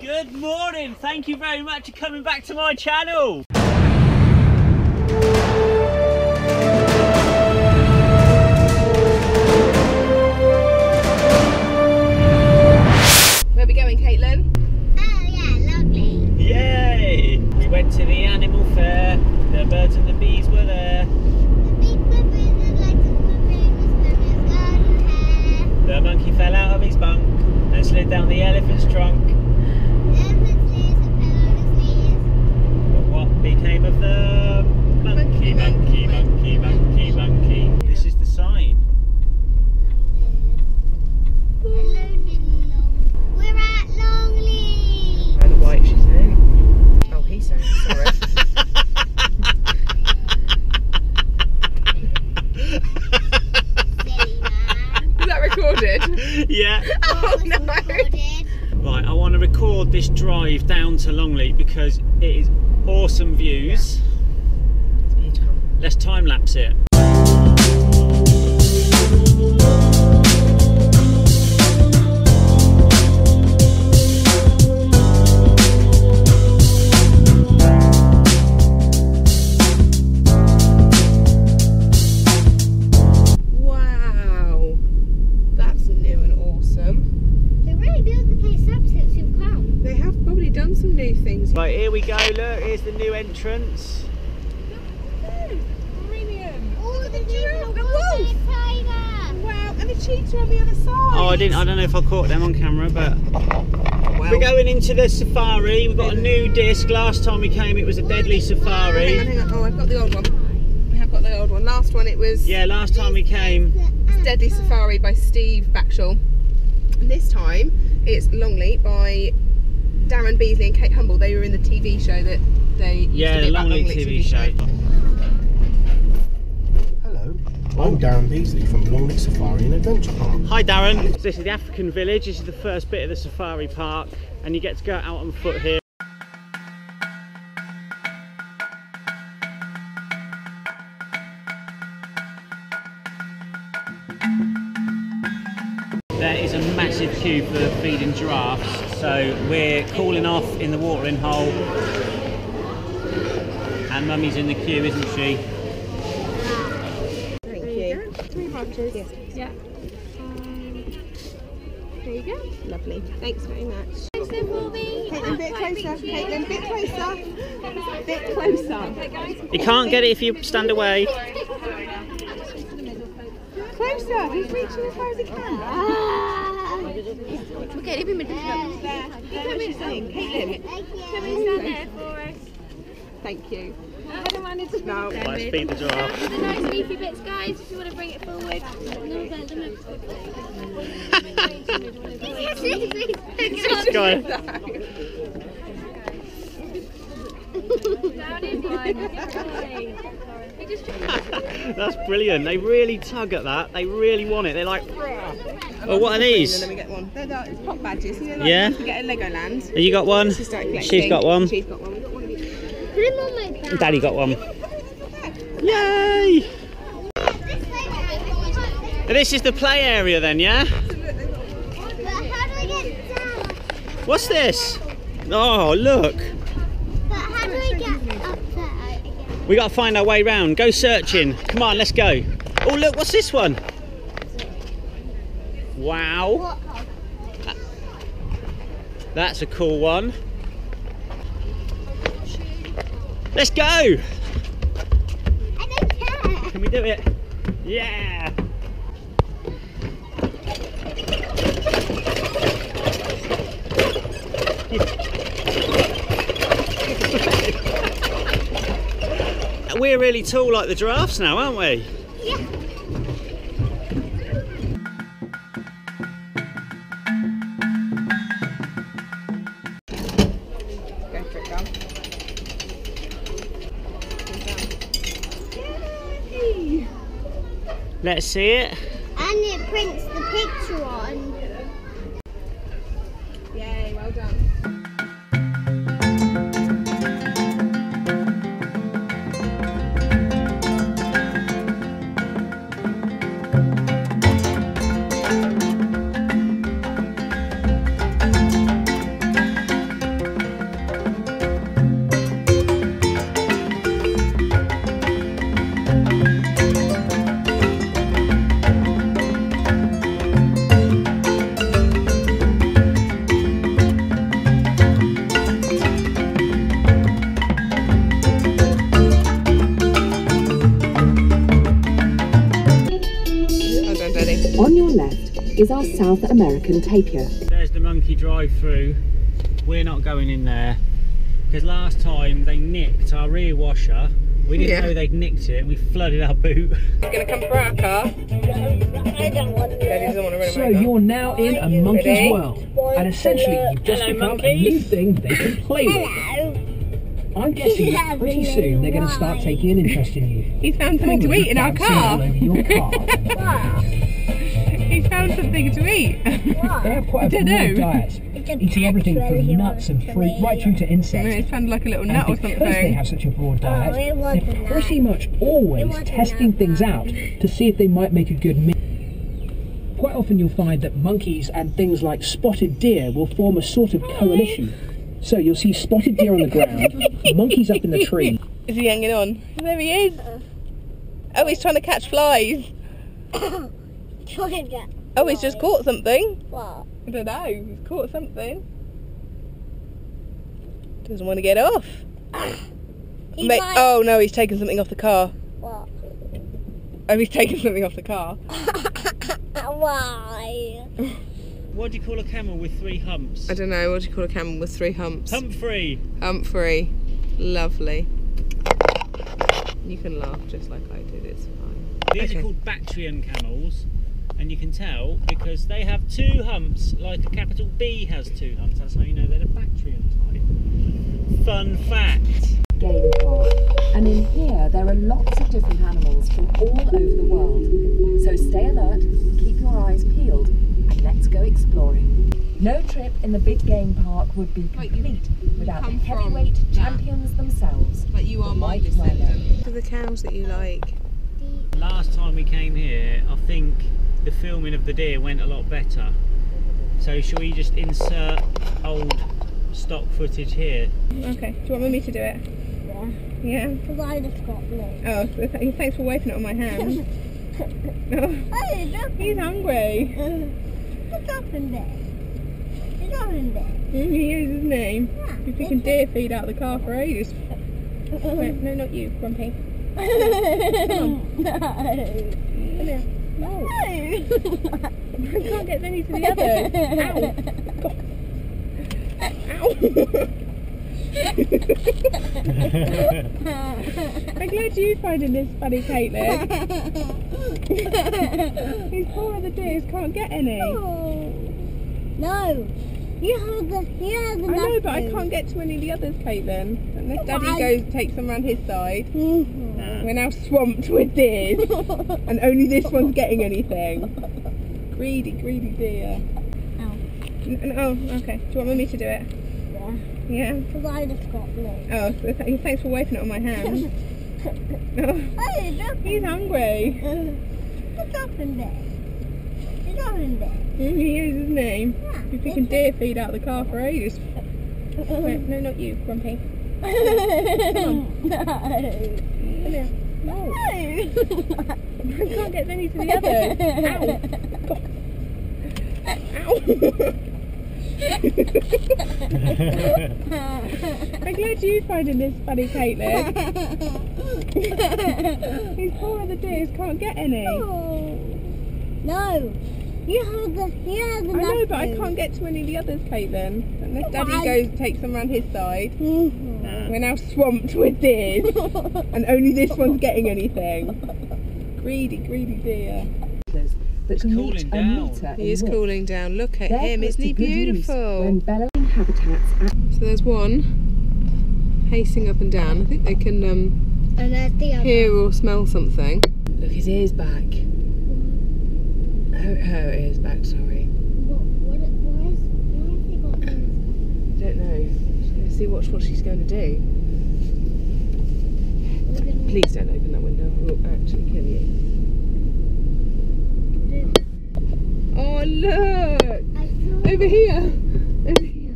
Good morning. Thank you very much for coming back to my channel. Where are we going, Caitlin? Oh yeah, lovely. Yay! We went to the animal fair. The birds and the bees were there. The big baboon is like a baboon with baboon's golden. The monkey fell out of his bunk and slid down the elephant's trunk. Elephant's ears and pillow's ears. But what became of the monkey, monkey, monkey, monkey, monkey? This is the sign. Hello, little long. We're at Longleat. By the white, she's saying. Oh, he's saying. Sorry. Silly man. Is that recorded? yeah. Oh no. Recorded. Right, I want to record this drive down to Longleat because it is awesome views. It's beautiful. Let's time lapse it. Done things. Right, here we go. Look, here's the new entrance. Brilliant. All the giraffe, people the wolf. Wow, and the cheetah on the other side. Oh, I didn't. I don't know if I caught them on camera, but Wow. we're going into the safari. We've got a new disc. Last time we came, it was a deadly Hang on, safari. hang on. Oh, I've got the old one. I have got the old one. Last one, it was Yeah, last time we came. Deadly Safari by Steve Backshall. And this time, it's Longleat by Darren Beasley and Kate Humble. They were in the TV show that they used Yeah, to the be about Longleat TV show. Hello, I'm Darren Beasley from Longleat Safari and Adventure Park. Hi, Darren. This is the African village. This is the first bit of the safari park, and you get to go out on foot here. There is a massive queue for feeding giraffes, so we're cooling off in the watering hole. And Mummy's in the queue, isn't she? Thank you. Three bunches. Yes. Yeah. Um, there you go. Lovely. Thanks very much. Closer for me. Caitlin, a bit closer. Caitlin, a bit closer. bit closer. You can't get it if you stand away. Closer. He's reaching as far as he can. Ah. Okay, give me a minute. There. There, what she's saying. Caitlin, Thank you. Stand there for us. thank you. I don't mind it. No. Let's feed the giraffe. The nice leafy bits, guys, if you want to bring it forward. No, don't, don't. Let's go. Down in one. We just That's brilliant. They really tug at that. They really want it. They're like, oh, oh what are these? then we get one. They're, the- it's pop badges. You know, like Yeah. you get a Legoland. Have you got one? She started collecting. She's got one. She's got one. We've got one. Put him on my back. Daddy got one. Yay! This is the play area then, yeah? But how do I get down? What's this? Oh, look. But how do I get up there again? We got to find our way round. Go searching. Come on, let's go. Oh, look, what's this one? Wow. That's a cool one. Let's go. Can we do it? Yeah. We're really tall like the giraffes now, aren't we? Yeah. Go for it, Dom. Yay! Let's see it. And it prints the picture on. South American tapir. There's the monkey drive-through. We're not going in there because last time they nicked our rear washer. We didn't Yeah. know they'd nicked it. and We flooded our boot. He's gonna come for our car. I don't want to. Want to So away. you're now in a monkey's Ready? world, and essentially you've just Hello, become monkeys. a new thing they can play with. Hello. I'm guessing that pretty soon they're going to start taking an interest in you. He's found something to eat in our bouncing all car. found something to eat. They have quite a I don't broad know. diet, eating everything from nuts and fruit right through to insects. He's found like a little nut or because they have such a broad Oh, diet, it was a they're nut. pretty much always It was a testing nut. things out to see if they might make a good meal. Quite often you'll find that monkeys and things like spotted deer will form a sort of coalition. So you'll see spotted deer on the ground, monkeys up in the tree, Is he hanging on? There he is. Uh-huh. Oh, he's trying to catch flies. Try and get Oh, he's just caught something. what? I don't know. He's caught something. Doesn't want to get off. He Ma- might- oh no, he's taken something off the car. What? Oh, he's taken something off the car. Why? What do you call a camel with three humps? I don't know. What do you call a camel with three humps? Humphrey. Humphrey. Lovely. You can laugh just like I did. It's fine. These Okay. are called Bactrian camels, and you can tell because they have two humps, like a capital B has two humps. That's how you know they're a Bactrian type. Fun fact. Game park. And in here, there are lots of different animals from all over the world. So stay alert, keep your eyes peeled, and let's go exploring. No trip in the big game park would be complete without the come from heavyweight that. champions themselves. but you are my descendant. To the cows that you like. Last time we came here, I think the filming of the deer went a lot better. So shall we just insert old stock footage here? Okay. Do you want me to do it? Yeah. Yeah. Because I just got lost. Oh, th- th- thanks for waving it on my hand. oh, Hey, he's hungry. What's up in there? What's up in there? Mm, He is, isn't he? Yeah. Been picking deer feed out of the car for ages. No, no, not you, Grumpy. Come no. No. No. I can't get any to the other. Ow. Ow. I'm glad you're finding this funny, Caitlin. These poor other deers can't get any. No. You have the. You have the. I know, but I can't get to any of the others, Caitlin. Unless Daddy goes takes them round his side. Mm-hmm. We're now swamped with deers, and only this one's getting anything. Greedy, greedy deer. Ow. N- n- oh, okay. Do you want me to do it? Yeah. Yeah. Because I just got lost. Oh, th- th- thanks for wiping it on my hand. oh, Hey, he's hungry. What's up in there? What's up in there? Mm, he is, isn't he? Yeah. Been picking deer feed out of the car for ages. No, no, not you, Grumpy. Come. No. I can't get any to the others. Ow. Ow. I'm glad you finding this funny, Caitlin. These poor other deers can't get any. No. You have the. You have the. I know, but I can't get to any of the others, Caitlin. Unless Daddy goes takes them round his side. Mm-hmm. Mhm. We're now swamped with deers, and only this one's getting anything. Greedy, greedy deer. That can cooling down. He is cooling down. Look at They're him, isn't he beautiful? When bellowing habitats So there's one pacing up and down. I think they can um, And the other. hear or smell something. Look, his ear's back. Her, her ear's back, sorry. What, what, why is, why has he got those? Don't know. She's going to see watch what she's going to do. Please don't open that window. We'll actually kill you. Oh, look! Over here! Over here.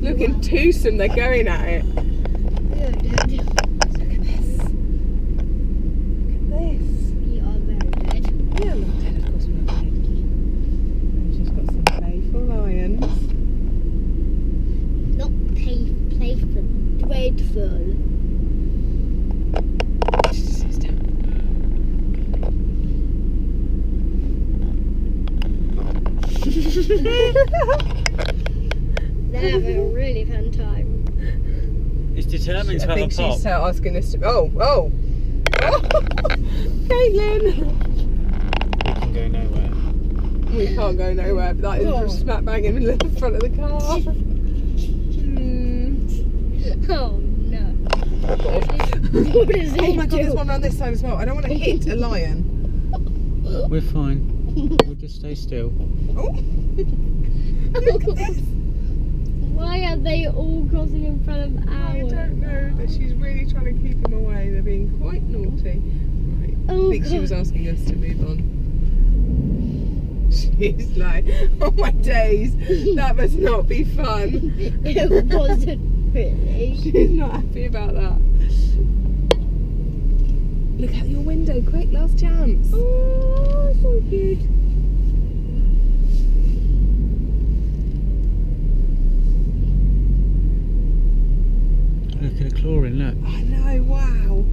Look, in twosome, they're going at it. Look at this. Look at this. You are very good. Yeah, not dead, of course we're not dead. And she's got some playful lions. Not pay, playful, dreadful. She sits down. They're having a really fun time. It's determined to I have think a pop. she's uh, asking us to. Oh, oh. Caitlin! We can go nowhere. We can't go nowhere, but that is Oh. just smack bang in the middle of the front of the car. Hmm. Oh no. what is it? Oh my god, there's one around this side as well. I don't want to hit a lion. We're fine. We'll just stay still. Oh. Look at this. Why are they all crossing in front of ours? I don't know, but she's really trying to keep them away. They're being quite naughty. Right. I Oh, think she was asking us to move on. She's like, oh my days, that must not be fun. it wasn't really. She's not happy about that. Look out your window, quick, last chance. Oh, so cute. Look at the chlorine, look. I know, wow.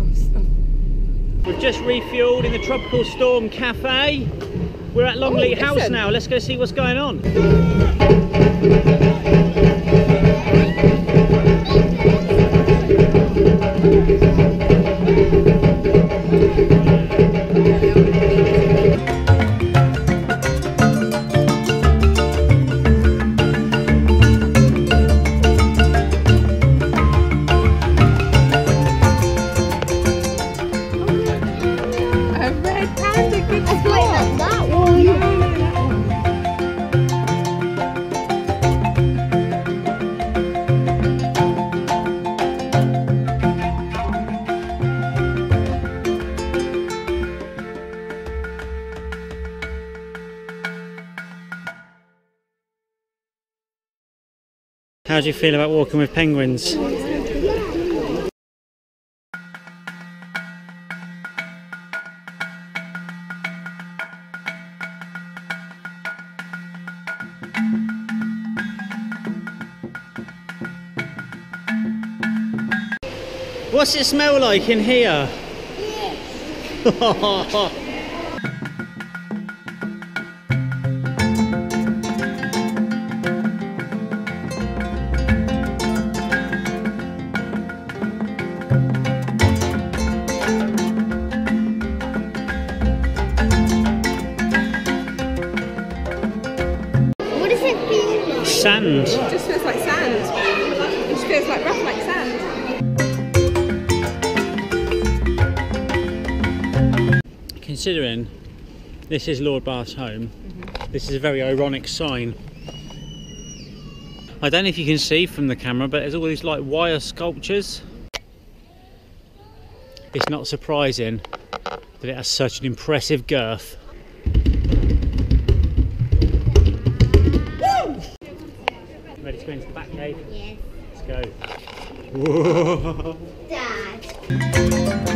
I'm s- I'm- We've just refueled in the Tropical Storm Cafe. We're at Longleat Oh, House now. Let's go see what's going on. How do you feel about walking with penguins? What's it smell like in here? What does it feel like? Sand. It just feels like sand. It just feels like rough like sand. Considering this is Lord Bath's home, mm-hmm. this is a very ironic sign. I don't know if you can see from the camera, but there's all these like wire sculptures. It's not surprising that it has such an impressive girth. Ready to go into the back cave? Yes. Let's go. Dad.